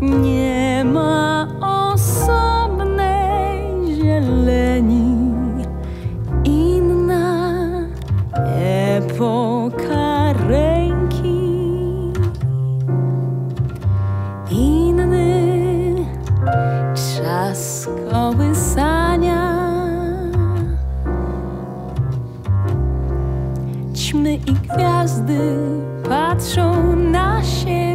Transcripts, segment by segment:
nie ma osobnej zieleni. Inna epoka ręki, inny czas kołysania. Ćmy i gwiazdy patrzą na siebie.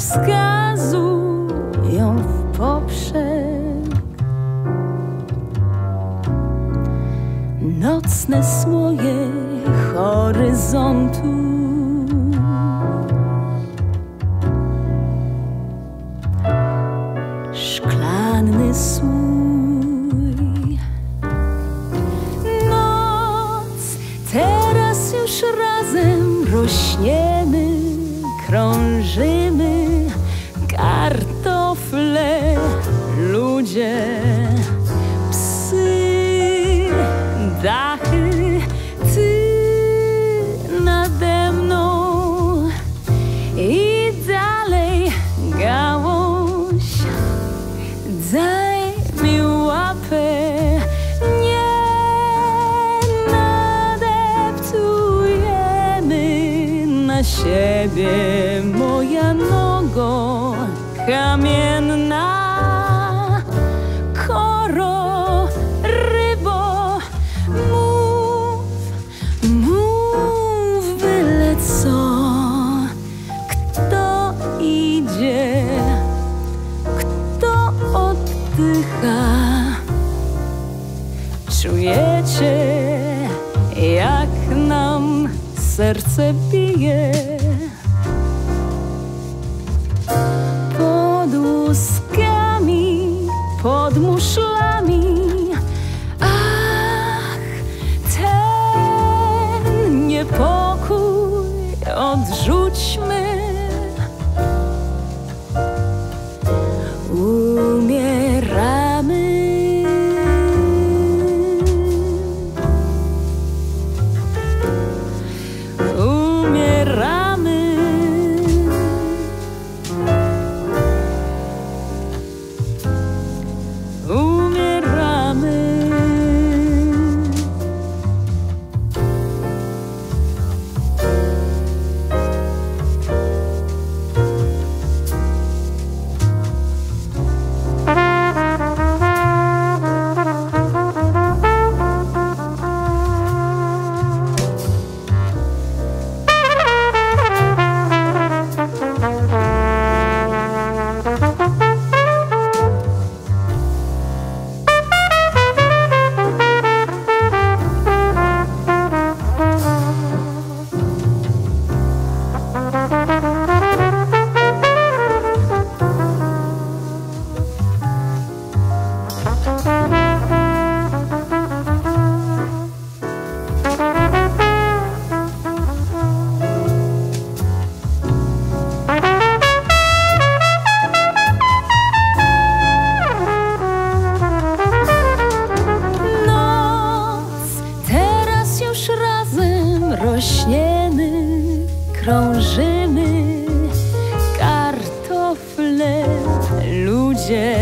Wskazują w poprzek. Nocne smoje horyzontu. Szklany słój. Noc, teraz już razem rośniemy, krążymy, siebie, moja nogo kamienna. Koro, rybo, mów, mów byle co, kto idzie kto oddycha. Czujecie, serce bije. Pod łuskami, pod muszlami. Ach, ten niepokój odrzućmy. Rośniemy, krążymy, kartofle, ludzie,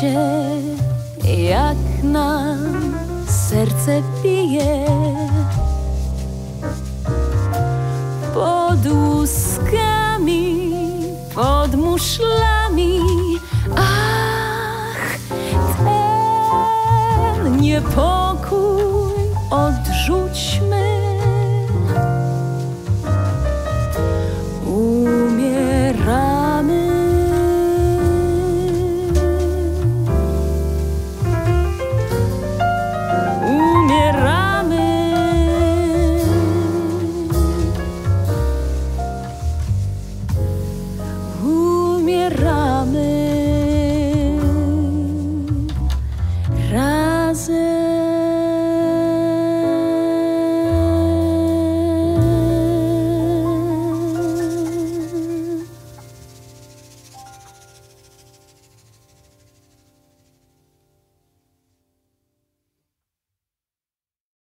się, jak na serce bije. Pod łuskami, pod muszlami, ach, ten niepokój.